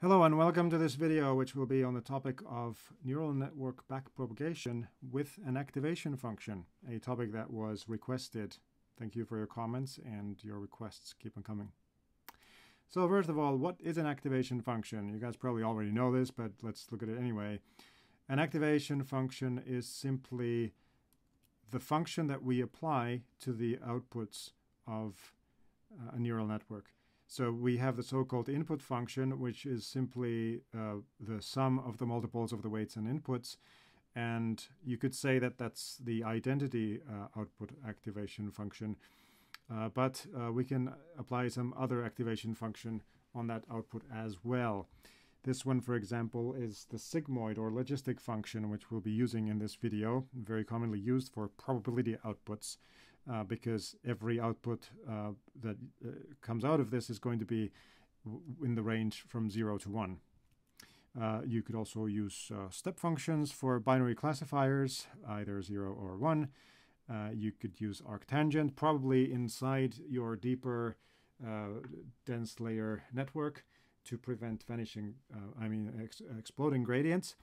Hello and welcome to this video which will be on the topic of neural network backpropagation with an activation function, a topic that was requested. Thank you for your comments and your requests keep on coming. So first of all, what is an activation function? You guys probably already know this, but let's look at it anyway. An activation function is simply the function that we apply to the outputs of uh, a neural network. So we have the so-called input function, which is simply uh, the sum of the multiples of the weights and inputs. And you could say that that's the identity uh, output activation function. Uh, but uh, we can apply some other activation function on that output as well. This one, for example, is the sigmoid or logistic function, which we'll be using in this video, very commonly used for probability outputs, uh, because every output uh, that uh, comes out of this is going to be in the range from 0 to 1. Uh, you could also use uh, step functions for binary classifiers, either 0 or 1. Uh, you could use arctangent, probably inside your deeper dense layer network to prevent vanishing, I mean, ex exploding gradients.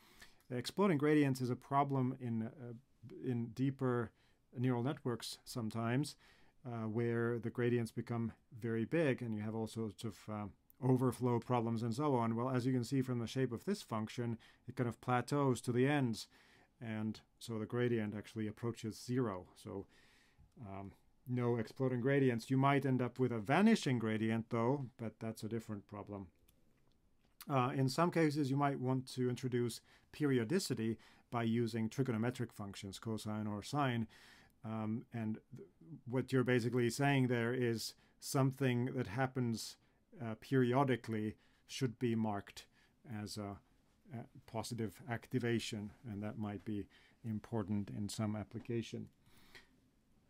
Exploding gradients is a problem in, in deeper neural networks sometimes, uh, where the gradients become very big and you have all sorts of uh, overflow problems and so on. Well, as you can see from the shape of this function, it kind of plateaus to the ends. And so the gradient actually approaches zero. So um, no exploding gradients. You might end up with a vanishing gradient though, but that's a different problem. Uh, in some cases, you might want to introduce periodicity by using trigonometric functions, cosine or sine. Um, and what you're basically saying there is something that happens uh, periodically should be marked as a, a, positive activation, and that might be important in some application.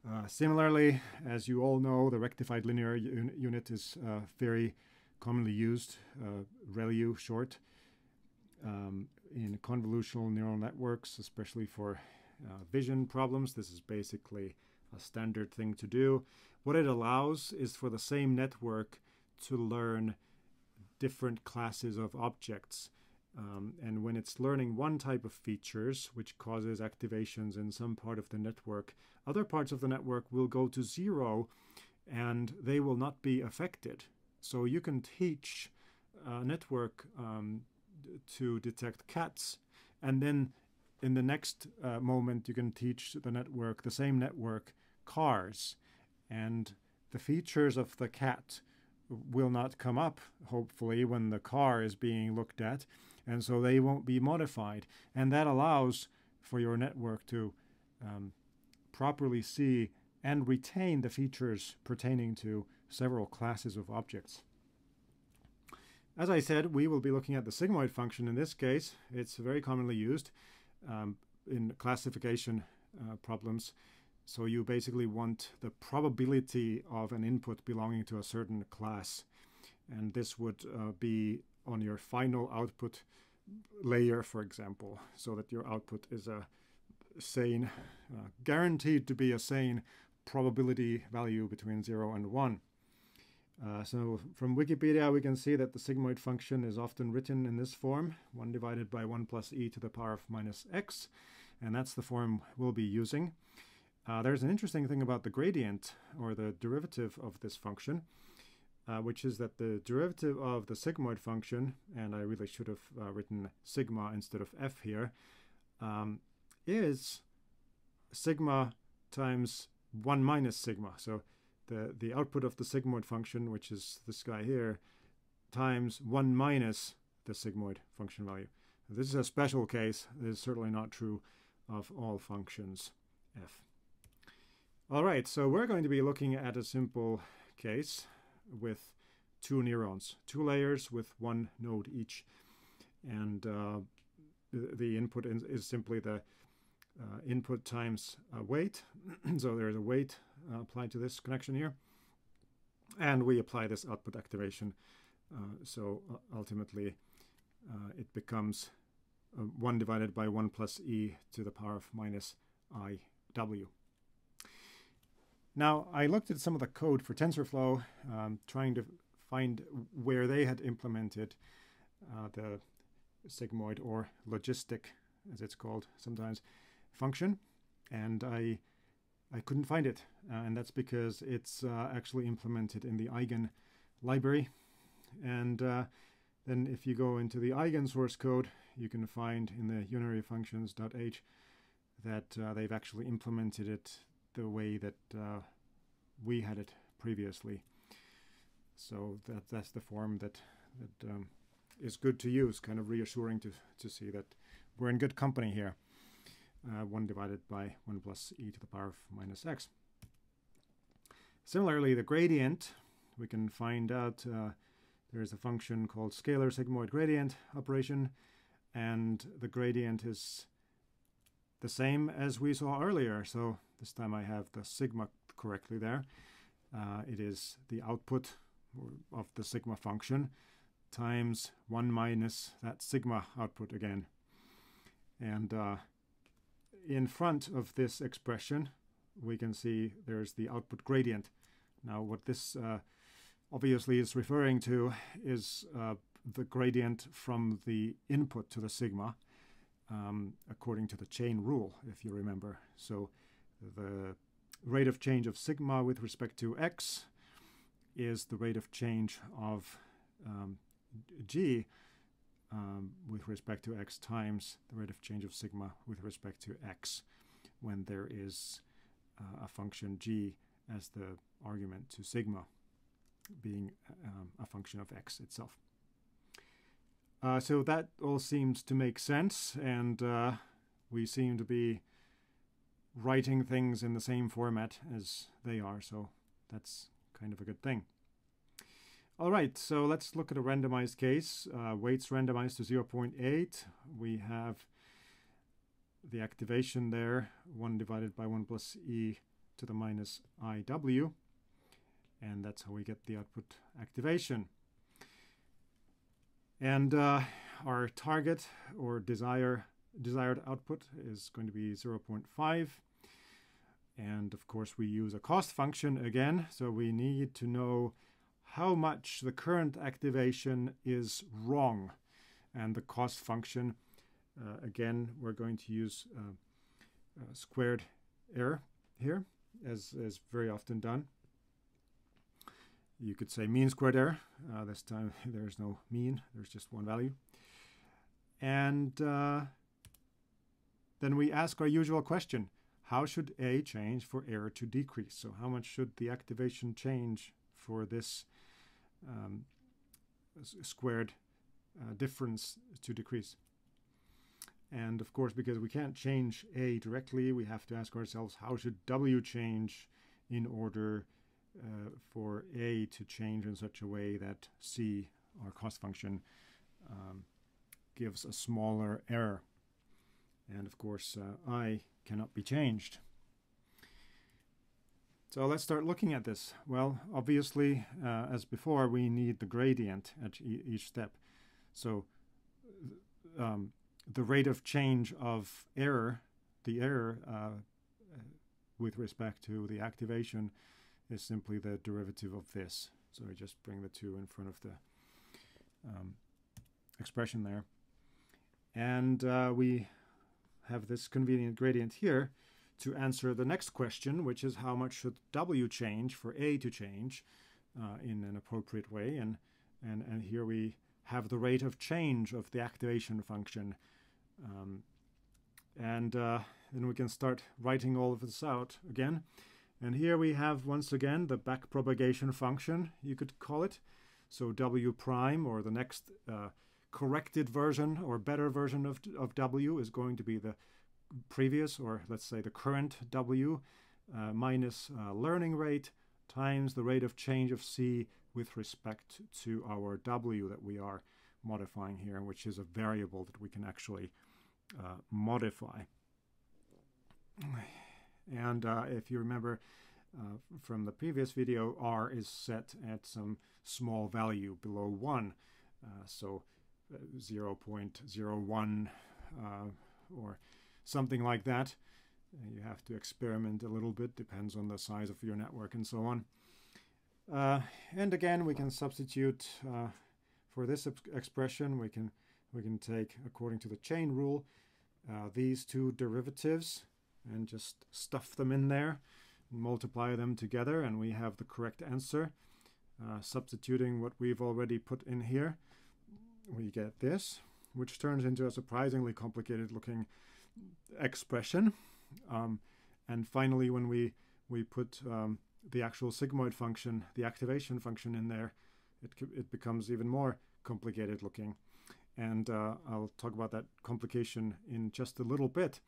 Uh, similarly, as you all know, the rectified linear un unit is uh, very commonly used, uh, ReLU short, um, in convolutional neural networks, especially for uh, vision problems. This is basically a standard thing to do. What it allows is for the same network to learn different classes of objects. Um, and when it's learning one type of features, which causes activations in some part of the network, other parts of the network will go to zero and they will not be affected. So you can teach a network um, to detect cats, and then in the next uh, moment you can teach the network, the same network, cars, and the features of the cat will not come up, hopefully, when the car is being looked at, and so they won't be modified. And that allows for your network to um, properly see and retain the features pertaining to several classes of objects. As I said, we will be looking at the sigmoid function in this case. It's very commonly used um, in classification uh, problems. So you basically want the probability of an input belonging to a certain class. And this would uh, be on your final output layer, for example, so that your output is a sane, uh, guaranteed to be a sane probability value between 0 and 1. Uh, so from Wikipedia we can see that the sigmoid function is often written in this form, 1 divided by 1 plus e to the power of minus x, and that's the form we'll be using. Uh, there's an interesting thing about the gradient, or the derivative of this function, uh, which is that the derivative of the sigmoid function, and I really should have uh, written sigma instead of f here, um, is sigma times 1 minus sigma. So the, the output of the sigmoid function, which is this guy here, times 1 minus the sigmoid function value. This is a special case. This is certainly not true of all functions f. All right, so we're going to be looking at a simple case with two neurons, two layers with one node each. And uh, the input is simply the uh, input times uh, weight. so there's a weight uh, applied to this connection here. And we apply this output activation. Uh, so uh, ultimately, uh, it becomes 1 divided by 1 plus e to the power of minus iw. Now, I looked at some of the code for TensorFlow, um, trying to find where they had implemented uh, the sigmoid or logistic, as it's called sometimes, function, and I I couldn't find it, uh, and that's because it's uh, actually implemented in the Eigen library. And uh, then if you go into the Eigen source code, you can find in the unary functions.h that uh, they've actually implemented it the way that uh, we had it previously. So that that's the form that that um, is good to use, kind of reassuring to to see that we're in good company here uh, 1 divided by 1 plus e to the power of minus x. Similarly, the gradient, we can find out uh, there is a function called scalar sigmoid gradient operation, and the gradient is the same as we saw earlier. So this time I have the sigma correctly there. Uh, it is the output of the sigma function times 1 minus that sigma output again. And uh, in front of this expression, we can see there's the output gradient. Now, what this uh, obviously is referring to is uh, the gradient from the input to the sigma, um, according to the chain rule, if you remember. So the rate of change of sigma with respect to x is the rate of change of um, g um, with respect to x times the rate of change of sigma with respect to x when there is uh, a function g as the argument to sigma being um, a function of x itself. Uh, so that all seems to make sense and uh, we seem to be writing things in the same format as they are so that's kind of a good thing. All right, so let's look at a randomized case. Uh, weights randomized to 0.8. We have the activation there, 1 divided by 1 plus e to the minus iw. And that's how we get the output activation. And uh, our target or desire desired output is going to be 0.5. And of course, we use a cost function again. So we need to know how much the current activation is wrong. And the cost function, uh, again, we're going to use uh, uh, squared error here, as is very often done. You could say mean squared error. Uh, this time there's no mean, there's just one value. And uh, then we ask our usual question, how should A change for error to decrease? So how much should the activation change for this um, squared uh, difference to decrease. And of course, because we can't change A directly, we have to ask ourselves how should W change in order uh, for A to change in such a way that C, our cost function, um, gives a smaller error. And of course, uh, I cannot be changed. So let's start looking at this. Well, obviously, uh, as before, we need the gradient at e each step. So um, the rate of change of error, the error uh, with respect to the activation is simply the derivative of this. So I just bring the 2 in front of the um, expression there. And uh, we have this convenient gradient here to answer the next question, which is how much should W change for A to change uh, in an appropriate way. And, and, and here we have the rate of change of the activation function. Um, and uh, then we can start writing all of this out again. And here we have once again the backpropagation function, you could call it. So W prime, or the next uh, corrected version or better version of, of W, is going to be the previous, or let's say the current W, uh, minus uh, learning rate times the rate of change of C with respect to our W that we are modifying here, which is a variable that we can actually uh, modify. And uh, if you remember uh, from the previous video, R is set at some small value below 1. Uh, so 0.01 or something like that. You have to experiment a little bit, depends on the size of your network and so on. Uh, and again, we can substitute uh, for this expression, we can we can take, according to the chain rule, uh, these two derivatives and just stuff them in there, multiply them together, and we have the correct answer. Uh, substituting what we've already put in here, we get this, which turns into a surprisingly complicated looking expression. Um, and finally, when we, we put um, the actual sigmoid function, the activation function in there, it, it becomes even more complicated looking. And uh, I'll talk about that complication in just a little bit.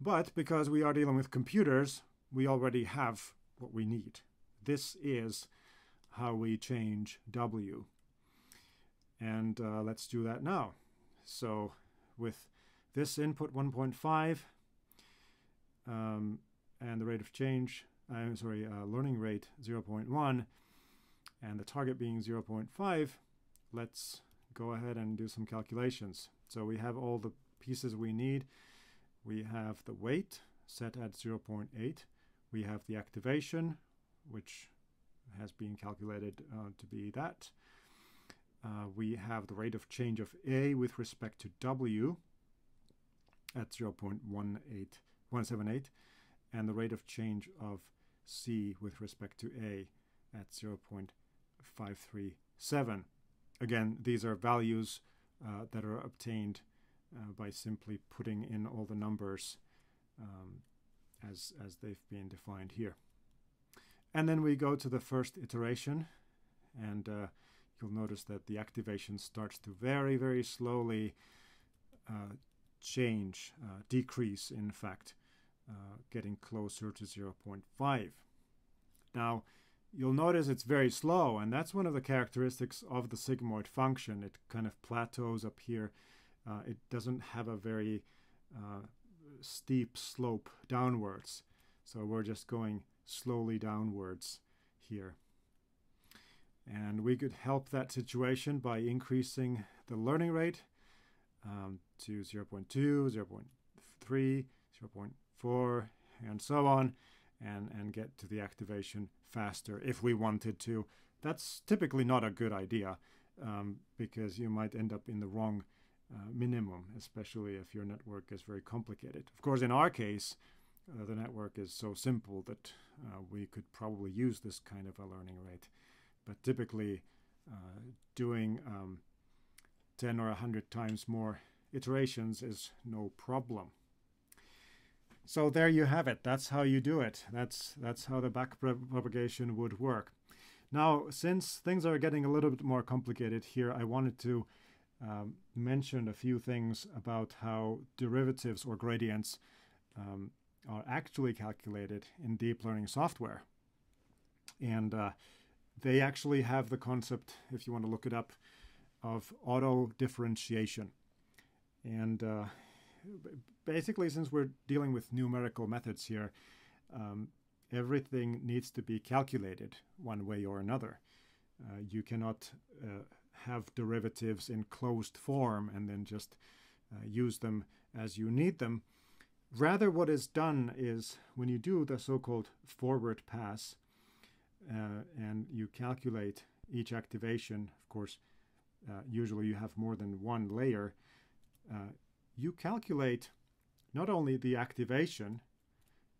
But because we are dealing with computers, we already have what we need. This is how we change W. And uh, let's do that now. So with this input 1.5 um, and the rate of change, I'm sorry, uh, learning rate 0.1 and the target being 0.5, let's go ahead and do some calculations. So we have all the pieces we need. We have the weight set at 0.8. We have the activation, which has been calculated uh, to be that. Uh, we have the rate of change of A with respect to W at 0.178, and the rate of change of C with respect to A at 0.537. Again, these are values uh, that are obtained uh, by simply putting in all the numbers um, as, as they've been defined here. And then we go to the first iteration, and uh, you'll notice that the activation starts to very, very slowly uh, change, uh, decrease, in fact, uh, getting closer to 0.5. Now, you'll notice it's very slow, and that's one of the characteristics of the sigmoid function. It kind of plateaus up here. Uh, it doesn't have a very uh, steep slope downwards. So we're just going slowly downwards here. And we could help that situation by increasing the learning rate um, to 0 0.2, 0 0.3, 0 0.4, and so on, and, and get to the activation faster if we wanted to. That's typically not a good idea um, because you might end up in the wrong uh, minimum, especially if your network is very complicated. Of course, in our case, uh, the network is so simple that uh, we could probably use this kind of a learning rate. But typically, uh, doing um, 10 or 100 times more iterations is no problem. So there you have it. That's how you do it. That's that's how the backpropagation would work. Now, since things are getting a little bit more complicated here, I wanted to um, mention a few things about how derivatives or gradients um, are actually calculated in deep learning software. And uh, they actually have the concept, if you want to look it up, of auto differentiation. And uh, basically, since we're dealing with numerical methods here, um, everything needs to be calculated one way or another. Uh, you cannot uh, have derivatives in closed form and then just uh, use them as you need them. Rather, what is done is when you do the so-called forward pass uh, and you calculate each activation, of course, uh, usually you have more than one layer, uh, you calculate not only the activation,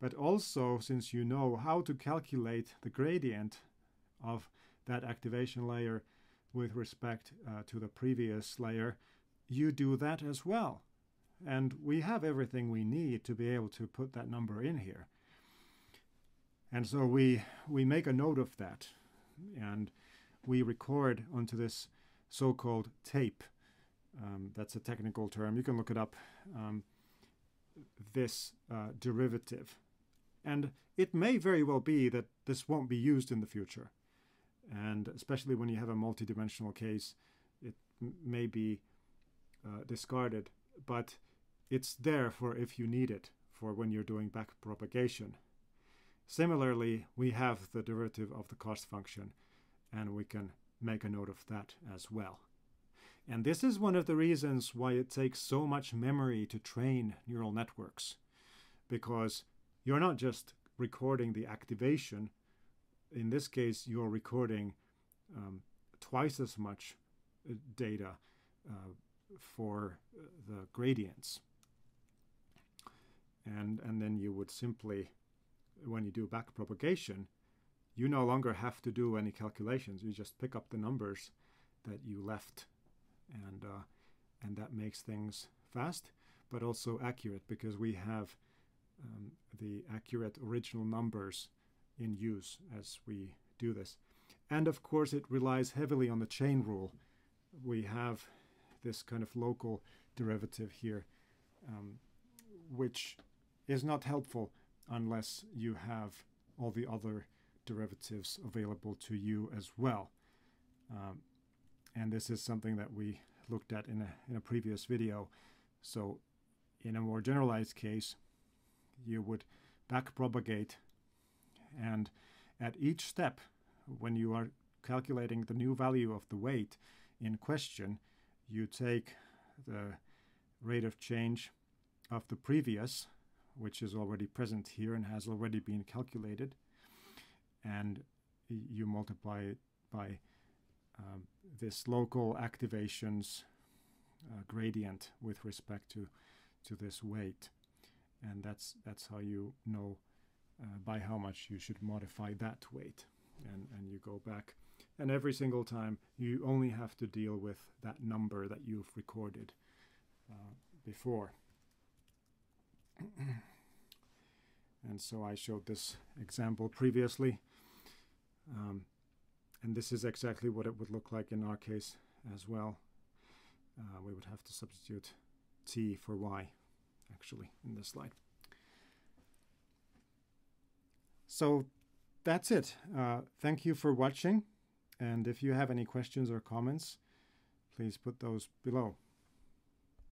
but also since you know how to calculate the gradient of that activation layer with respect uh, to the previous layer, you do that as well. And we have everything we need to be able to put that number in here. And so we, we make a note of that and we record onto this so-called tape um, that's a technical term. You can look it up. Um, this uh, derivative. And it may very well be that this won't be used in the future. And especially when you have a multidimensional case, it may be uh, discarded. But it's there for if you need it for when you're doing back propagation. Similarly, we have the derivative of the cost function, and we can make a note of that as well. And this is one of the reasons why it takes so much memory to train neural networks, because you're not just recording the activation. In this case, you're recording um, twice as much uh, data uh, for uh, the gradients. And, and then you would simply, when you do backpropagation, you no longer have to do any calculations. You just pick up the numbers that you left, and uh, and that makes things fast, but also accurate because we have um, the accurate original numbers in use as we do this. And of course, it relies heavily on the chain rule. We have this kind of local derivative here, um, which is not helpful unless you have all the other derivatives available to you as well. Um, and this is something that we looked at in a, in a previous video. So in a more generalized case, you would backpropagate and at each step when you are calculating the new value of the weight in question, you take the rate of change of the previous, which is already present here and has already been calculated, and you multiply it by um, this local activations uh, gradient with respect to to this weight, and that's that's how you know uh, by how much you should modify that weight, and and you go back, and every single time you only have to deal with that number that you've recorded uh, before. and so I showed this example previously. Um, and this is exactly what it would look like in our case as well. Uh, we would have to substitute t for y, actually, in this slide. So that's it. Uh, thank you for watching. And if you have any questions or comments, please put those below.